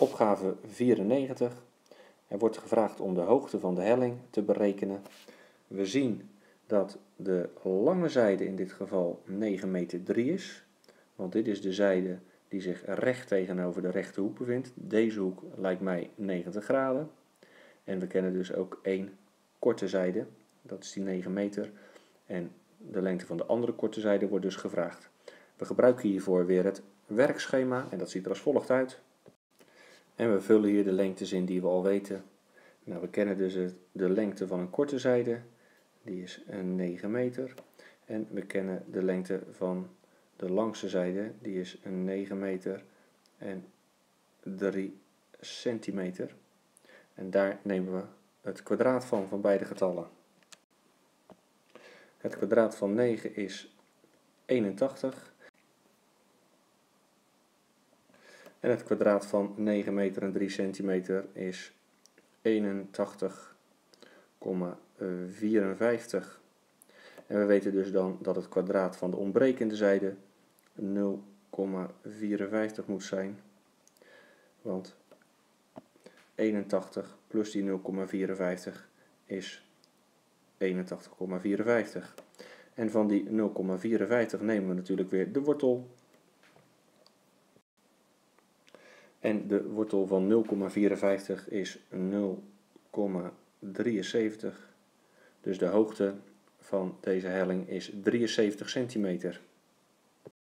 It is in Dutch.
Opgave 94. Er wordt gevraagd om de hoogte van de helling te berekenen. We zien dat de lange zijde in dit geval 9 meter 3 is. Want dit is de zijde die zich recht tegenover de rechte hoek bevindt. Deze hoek lijkt mij 90 graden. En we kennen dus ook één korte zijde, dat is die 9 meter. En de lengte van de andere korte zijde wordt dus gevraagd. We gebruiken hiervoor weer het werkschema en dat ziet er als volgt uit. En we vullen hier de lengtes in die we al weten. Nou, we kennen dus de lengte van een korte zijde, die is 9 meter. En we kennen de lengte van de langste zijde, die is 9 meter en 3 centimeter. En daar nemen we het kwadraat van, van beide getallen. Het kwadraat van 9 is 81. En het kwadraat van 9 meter en 3 centimeter is 81,54. En we weten dus dan dat het kwadraat van de ontbrekende zijde 0,54 moet zijn. Want 81 plus die 0,54 is 81,54. En van die 0,54 nemen we natuurlijk weer de wortel. En de wortel van 0,54 is 0,73. Dus de hoogte van deze helling is 73 centimeter.